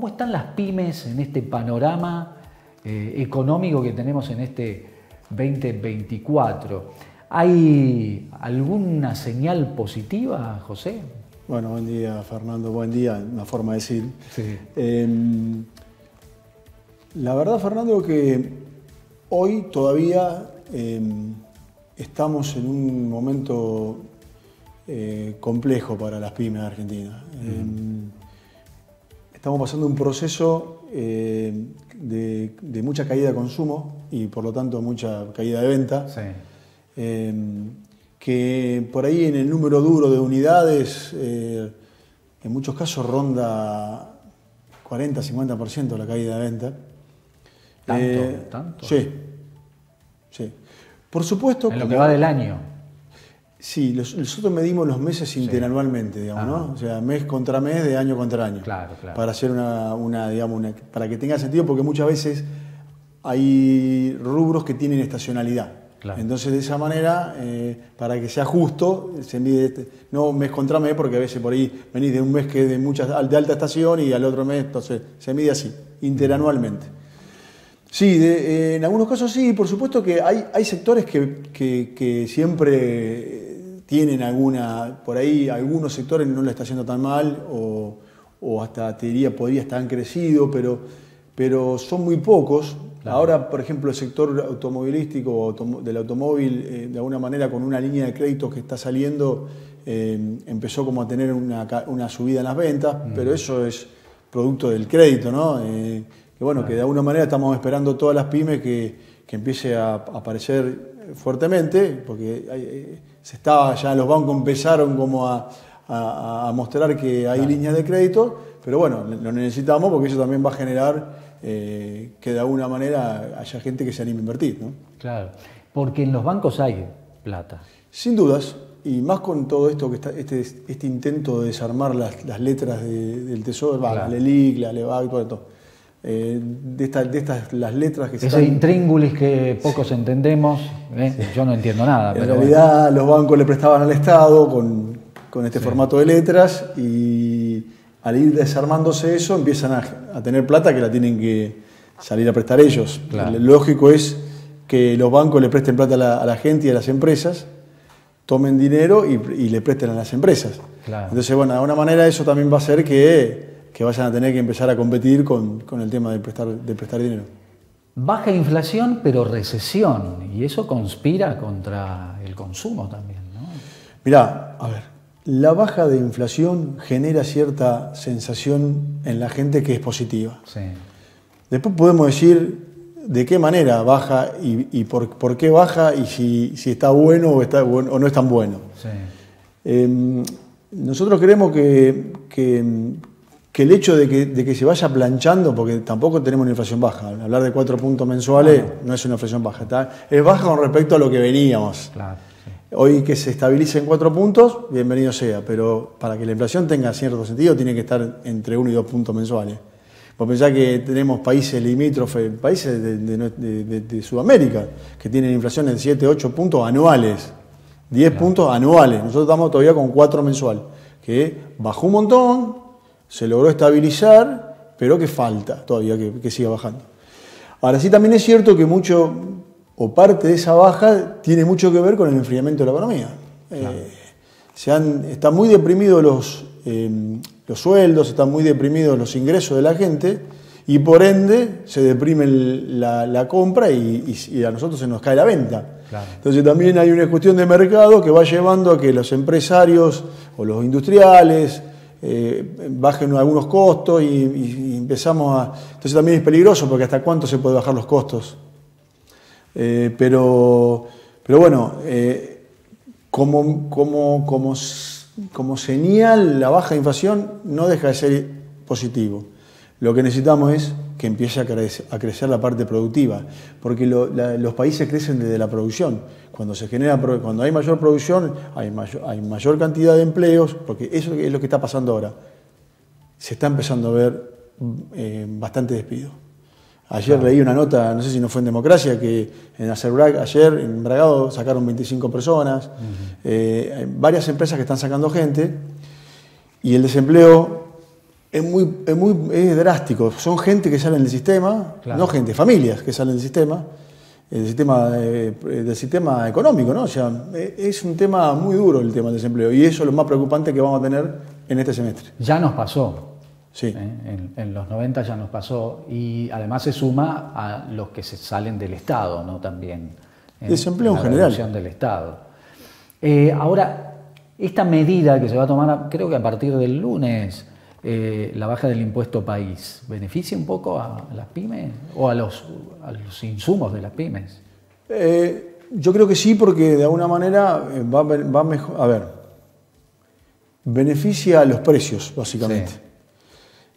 ¿Cómo están las pymes en este panorama eh, económico que tenemos en este 2024? ¿Hay alguna señal positiva, José? Bueno, buen día, Fernando. Buen día, una forma de decir. Em, la verdad, Fernando, que hoy todavía em, estamos en un momento eh, complejo para las pymes argentinas. Em, estamos pasando un proceso eh, de, mucha caída de consumo y por lo tanto mucha caída de venta. que por ahí en el número duro de unidades, eh, en muchos casos ronda 40-50% la caída de venta. ¿Tanto? ¿Tanto? Sí, sí. Por supuesto. En lo que va del año. Sí, nosotros medimos los meses interanualmente, digamos, ¿no? O sea, mes contra mes, de año contra año. Claro, claro. Para hacer una, digamos, para que tenga sentido, porque muchas veces hay rubros que tienen estacionalidad. Entonces, de esa manera, eh, para que sea justo, se mide, este, no mes contra mes, porque a veces por ahí venís de un mes que es de, mucha, de alta estación y al otro mes, entonces se mide así, interanualmente. Sí, eh, en algunos casos sí, por supuesto que hay, hay sectores que, siempre tienen alguna, por ahí algunos sectores no lo está haciendo tan mal o, hasta te diría podría estar crecido, pero, pero son muy pocos. Ahora, por ejemplo, el sector automovilístico del automóvil, eh, de alguna manera con una línea de crédito que está saliendo, eh, empezó como a tener una, subida en las ventas, mm. pero eso es producto del crédito, ¿no? que bueno, que de alguna manera estamos esperando todas las pymes que, empiece a aparecer fuertemente, porque eh, se estaba, ya los bancos empezaron como a, mostrar que hay líneas de crédito, pero bueno, lo necesitamos porque eso también va a generar eh, que de alguna manera haya gente que se anime a invertir. ¿no? Claro, porque en los bancos hay plata. Sin dudas, y más con todo esto que está, este, este intento de desarmar las, letras del Tesoro, la LELIC, la LEVAC, todo esto eh, de, de, estas las letras que se Ese intríngulis que pocos entendemos, ¿eh? yo no entiendo nada. En realidad los bancos le prestaban al Estado con, con este formato de letras y al ir desarmándose eso empiezan a, tener plata que la tienen que salir a prestar ellos. Lo lógico es que los bancos le presten plata a la, gente y a las empresas, tomen dinero y, le presten a las empresas. Entonces, bueno, de alguna manera eso también va a hacer que que vayan a tener que empezar a competir con, el tema de prestar, de prestar dinero. Baja inflación, pero recesión, y eso conspira contra el consumo también, ¿no? Mirá, a ver, la baja de inflación genera cierta sensación en la gente que es positiva. Sí. Después podemos decir de qué manera baja y, por, qué baja y si, está bueno o, está o no es tan bueno. Sí. Em, nosotros creemos que, que el hecho de que, se vaya planchando, porque tampoco tenemos una inflación baja, hablar de cuatro puntos mensuales no, es una inflación baja, ¿está? es baja con respecto a lo que veníamos. Hoy que se estabilice en cuatro puntos, bienvenido sea, pero para que la inflación tenga cierto sentido tiene que estar entre uno y dos puntos mensuales. Vos pensás que tenemos países limítrofes, países de, Sudamérica, que tienen inflaciones de 7, 8 puntos anuales, 10 puntos anuales. Nosotros estamos todavía con 4 mensuales, que bajó un montón, se logró estabilizar, pero que falta todavía que, siga bajando. Ahora sí también es cierto que mucho o parte de esa baja tiene mucho que ver con el enfriamiento de la economía. Eh, se han, están muy deprimidos los, em, los sueldos, están muy deprimidos los ingresos de la gente y por ende se deprime la, compra y, a nosotros se nos cae la venta. Entonces también hay una cuestión de mercado que va llevando a que los empresarios o los industriales eh, bajen algunos costos y, empezamos a... Entonces también es peligroso porque hasta cuánto se puede bajar los costos. Eh, pero, pero bueno, eh, como, como, como, como señal la baja inflación no deja de ser positivo. Lo que necesitamos es que empiece a crecer, la parte productiva, porque los países crecen desde la producción. Cuando, se genera, cuando hay mayor producción, hay mayor, hay mayor cantidad de empleos, porque eso es lo que está pasando ahora. Se está empezando a ver eh, bastante despido. Ayer leí una nota, no sé si no fue en Democracia, que en Acerbrac, ayer en Bragado sacaron 25 personas, eh, hay varias empresas que están sacando gente y el desempleo Es muy, es muy drástico. Son gente que sale del sistema, no gente, familias que salen del sistema, el sistema, eh, del sistema económico, ¿no? O sea, eh, es un tema muy duro el tema del desempleo y eso es lo más preocupante que vamos a tener en este semestre. Ya nos pasó. Sí. ¿eh? En, los 90 ya nos pasó y además se suma a los que se salen del Estado, ¿no? También. desempleo en, general. del Estado. ahora, esta medida que se va a tomar, creo que a partir del lunes, eh, la baja del impuesto país beneficia un poco a, las pymes o a los, los, insumos de las pymes? Eh, yo creo que sí, porque de alguna manera eh, va, va mejor. A ver, beneficia a los precios, básicamente.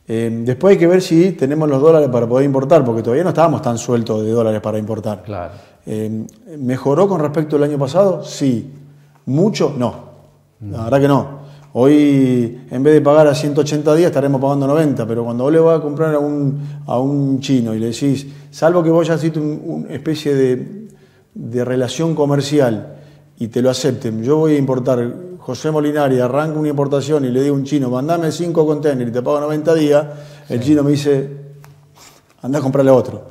después hay que ver si tenemos los dólares para poder importar, porque todavía no estábamos tan sueltos de dólares para importar. Claro. ¿Mejoró con respecto al año pasado? Sí. ¿Mucho? No. La verdad que no. Hoy, en vez de pagar a 180 días, estaremos pagando 90, pero cuando vos le vas a comprar a un, a un chino y le decís, salvo que vos ya hiciste una especie de, de, relación comercial y te lo acepten, yo voy a importar, José Molinari arranca una importación y le digo a un chino, mandame 5 containers y te pago 90 días, el chino me dice, anda a comprarle otro.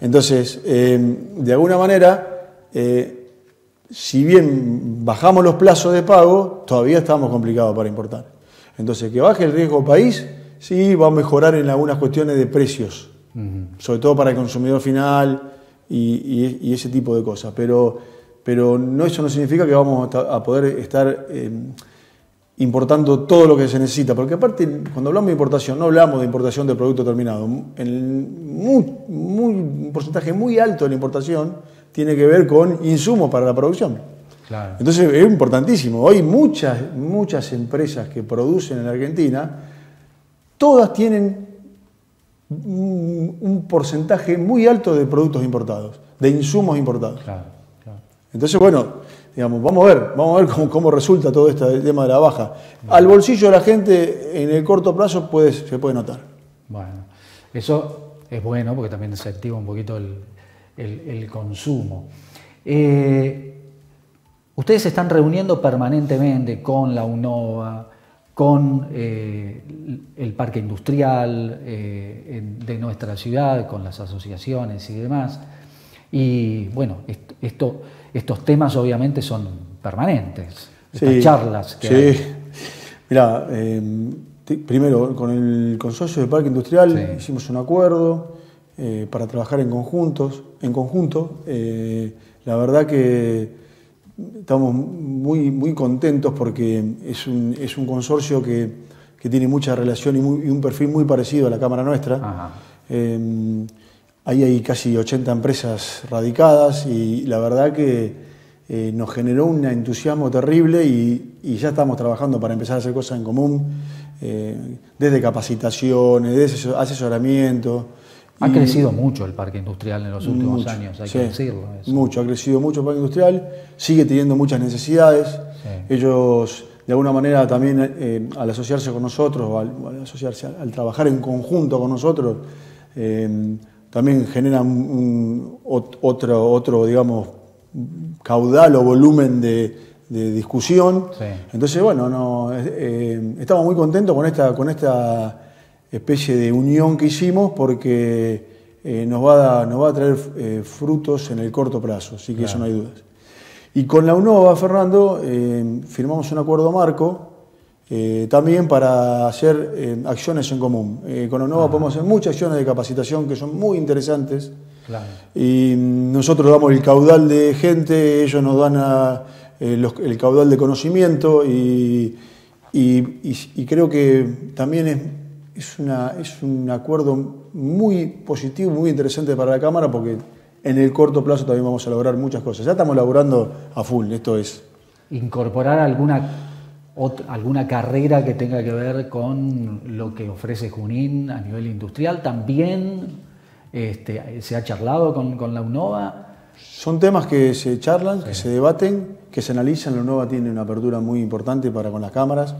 Entonces, eh, de alguna manera, eh, si bien bajamos los plazos de pago, todavía estamos complicados para importar. Entonces, que baje el riesgo país, sí va a mejorar en algunas cuestiones de precios, sobre todo para el consumidor final y, ese tipo de cosas. Pero, pero no, eso no significa que vamos a poder estar eh, importando todo lo que se necesita, porque aparte, cuando hablamos de importación, no hablamos de importación de producto terminado. un porcentaje muy alto de la importación tiene que ver con insumos para la producción. Entonces es importantísimo. Hoy muchas, muchas empresas que producen en Argentina, todas tienen un, porcentaje muy alto de productos importados, de insumos importados. Entonces, bueno, digamos, vamos a ver, vamos a ver cómo, resulta todo este tema de la baja. Al bolsillo de la gente en el corto plazo puede, se puede notar. Bueno, eso es bueno porque también se activa un poquito el, el, consumo. Eh, ustedes se están reuniendo permanentemente con la UNOVA, con eh, el parque industrial eh, de nuestra ciudad, con las asociaciones y demás. Y bueno, esto, estos temas obviamente son permanentes, estas charlas que sí. Mira, primero con el consorcio de parque industrial hicimos un acuerdo para trabajar en conjuntos en conjunto. Eh, la verdad que estamos muy, muy contentos porque es un, es un consorcio que, tiene mucha relación y, un perfil muy parecido a la Cámara nuestra. Eh, ahí hay casi 80 empresas radicadas y la verdad que eh, nos generó un entusiasmo terrible y, y, ya estamos trabajando para empezar a hacer cosas en común, desde capacitaciones, desde asesoramiento. Ha crecido mucho el parque industrial en los últimos años, hay que decirlo. Mucho, ha crecido mucho el parque industrial, sigue teniendo muchas necesidades. Ellos, de alguna manera, también eh, al asociarse con nosotros, o al, asociarse, al, trabajar en conjunto con nosotros, eh, también generan un, otro, otro, digamos, caudal o volumen de, discusión. Entonces, bueno, no, eh, estamos muy contentos con esta, con esta especie de unión que hicimos porque eh, nos, va a, nos va a traer eh, frutos en el corto plazo, así que eso no hay dudas. Y con la UNOVA, Fernando, eh, firmamos un acuerdo marco también para hacer acciones en común. con la UNOVA podemos hacer muchas acciones de capacitación que son muy interesantes. Y nosotros damos el caudal de gente, ellos nos dan el caudal de conocimiento y, y creo que también es es, una, es un acuerdo muy positivo, muy interesante para la Cámara porque en el corto plazo también vamos a lograr muchas cosas. Ya estamos laburando a full, esto es. Incorporar alguna, alguna carrera que tenga que ver con lo que ofrece Junín a nivel industrial, también este, se ha charlado con, con la UNOVA. Son temas que se charlan, que se debaten, que se analizan. La UNOVA tiene una apertura muy importante para con las cámaras.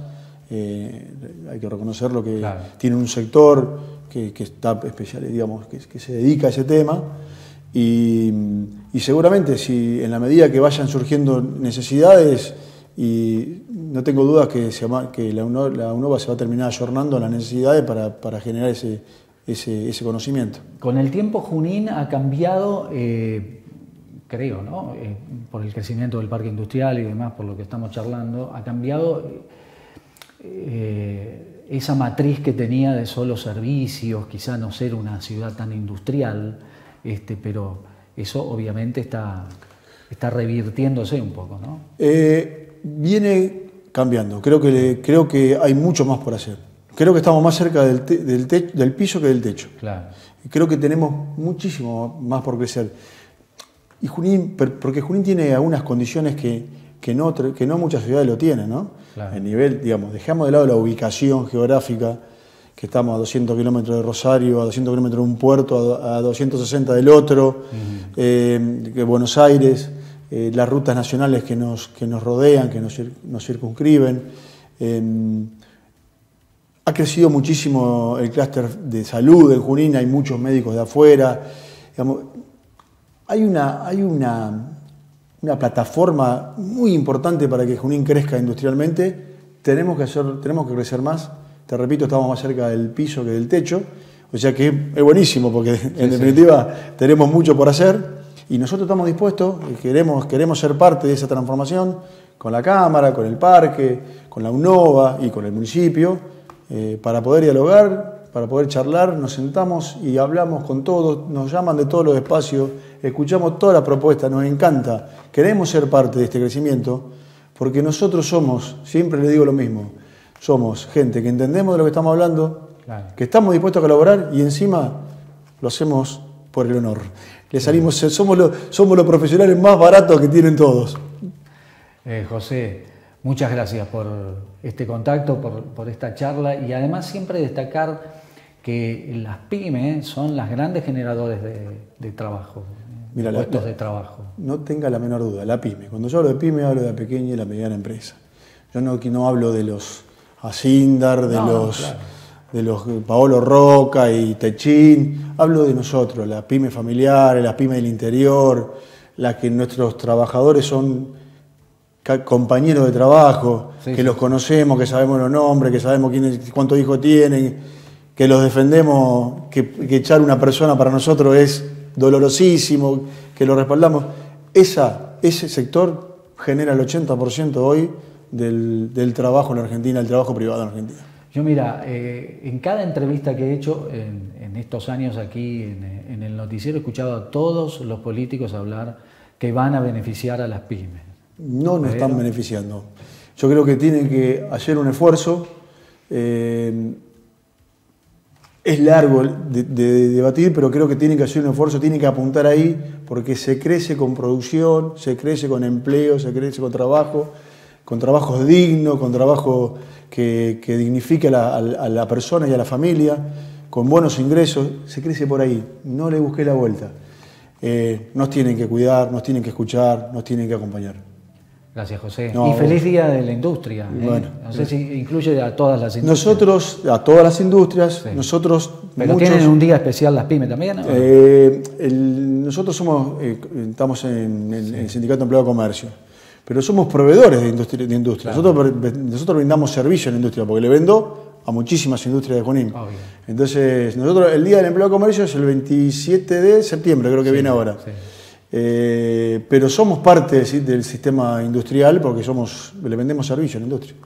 Eh, hay que reconocerlo que tiene un sector que, está especial, digamos, que, se dedica a ese tema. Y, seguramente si en la medida que vayan surgiendo necesidades, y no tengo dudas que, se, que la, UNOVA, se va a terminar ayornando las necesidades para, generar ese, ese, conocimiento. Con el tiempo Junín ha cambiado, eh, creo, ¿no? Eh, por el crecimiento del parque industrial y demás, por lo que estamos charlando, ha cambiado eh, esa matriz que tenía de solo servicios, quizá no ser una ciudad tan industrial, este, pero eso obviamente está, está revirtiéndose un poco, ¿no? viene cambiando. Creo que, creo que hay mucho más por hacer. Creo que estamos más cerca del, del, piso que del techo. Claro. Creo que tenemos muchísimo más por crecer. Y Junín, porque Junín tiene algunas condiciones que, que, no, que no muchas ciudades lo tienen, ¿no? El nivel, digamos, dejamos de lado la ubicación geográfica, que estamos a 200 kilómetros de Rosario, a 200 kilómetros de un puerto, a, 260 del otro, eh, que Buenos Aires. Eh, las rutas nacionales que nos, que nos rodean, que nos, nos circunscriben. Em, ha crecido muchísimo el clúster de salud en Junín, hay muchos médicos de afuera. hay una, hay una, una, plataforma muy importante para que Junín crezca industrialmente. Tenemos que, hacer, tenemos que crecer más. Te repito, estamos más cerca del piso que del techo. O sea que es buenísimo porque en definitiva tenemos mucho por hacer. Y nosotros estamos dispuestos, y queremos, queremos ser parte de esa transformación con la Cámara, con el Parque, con la UNOVA y con el municipio, eh, para poder dialogar, para poder charlar, nos sentamos y hablamos con todos, nos llaman de todos los espacios, escuchamos todas las propuestas, nos encanta, queremos ser parte de este crecimiento, porque nosotros somos, siempre le digo lo mismo, somos gente que entendemos de lo que estamos hablando, que estamos dispuestos a colaborar y encima lo hacemos por el honor. Le salimos, somos, los, somos los profesionales más baratos que tienen todos. Eh, José, muchas gracias por este contacto, por, esta charla y además siempre destacar que las pymes son las grandes generadores de, trabajo, Mira, puestos de trabajo. No tenga la menor duda, la pyme. Cuando yo hablo de pyme hablo de la pequeña y la mediana empresa. Yo no, no hablo de los Asindar, de los de los Paolo Roca y Techín, hablo de nosotros, las pymes familiares, las pymes del interior, las que nuestros trabajadores son compañeros de trabajo, que los conocemos, que sabemos los nombres, que sabemos quiénes, cuántos hijos tienen, que los defendemos, que, echar una persona para nosotros es dolorosísimo, que lo respaldamos. Esa, ese sector genera el 80% hoy del, del trabajo en Argentina, el trabajo privado en Argentina. Yo mira, eh, en cada entrevista que he hecho en, estos años aquí en, el noticiero he escuchado a todos los políticos hablar que van a beneficiar a las pymes. No nos están beneficiando. Yo creo que tienen que hacer un esfuerzo. Eh, es largo de, debatir, pero creo que tienen que hacer un esfuerzo, tienen que apuntar ahí, porque se crece con producción, se crece con empleo, se crece con trabajo, con trabajos dignos, con trabajo que, dignifique a la, persona y a la familia, con buenos ingresos, se crece por ahí. No le busqué la vuelta. Eh, nos tienen que cuidar, nos tienen que escuchar, nos tienen que acompañar. Gracias, José. y feliz día de la industria. ¿eh? no sé si incluye a todas las industrias. Nosotros, a todas las industrias, nosotros. Pero tienen un día especial las pymes también, eh, nosotros somos, estamos en el, Sindicato de Empleo de Comercio pero somos proveedores de industria. De industria. Nosotros, nosotros brindamos servicio en la industria, porque le vendo a muchísimas industrias de Junín. Entonces, nosotros el Día del Empleo de Comercio es el 27 de septiembre, creo que viene ahora. Eh, pero somos parte del sistema industrial porque le vendemos servicio en la industria.